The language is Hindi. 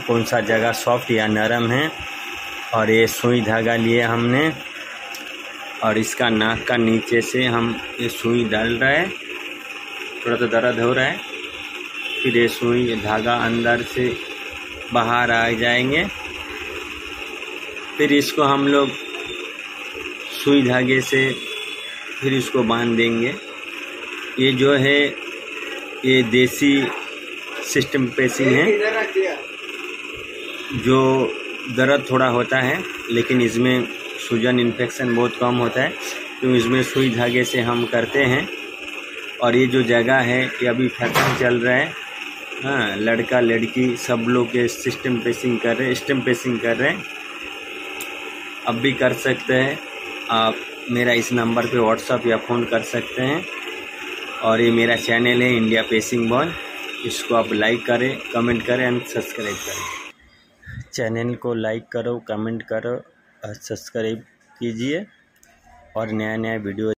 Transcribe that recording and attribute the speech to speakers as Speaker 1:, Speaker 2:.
Speaker 1: कौन सा जगह सॉफ्ट या नरम है? और ये सुई धागा लिए हमने। और इसका नाक का नीचे से हम ये सुई डाल रहा है। थोड़ा तो दर्द हो रहा है। फिर ये सुई धागा अंदर से बाहर आ जाएँगे। फिर इसको हम लोग सुई धागे से फिर इसको बाँध देंगे। ये जो है, ये देसी सिस्टम पेसिंग है। जो दर्द थोड़ा होता है, लेकिन इसमें सूजन इन्फेक्शन बहुत कम होता है तो इसमें सुई धागे से हम करते हैं। और ये जो जगह है, ये अभी फ़ैशन चल रहा है। हाँ लड़का, लड़की, सब लोग ये सिस्टम पेसिंग कर रहे हैं स्टम पेसिंग कर रहे हैं। अब भी कर सकते हैं। आप मेरा इस नंबर पे व्हाट्सअप या फ़ोन कर सकते हैं। और ये मेरा चैनल है इंडिया पेसिंग बॉल इसको आप लाइक करें कमेंट करें एंड सब्सक्राइब करें। चैनल को लाइक करो कमेंट करो और सब्सक्राइब कीजिए और नया नया वीडियो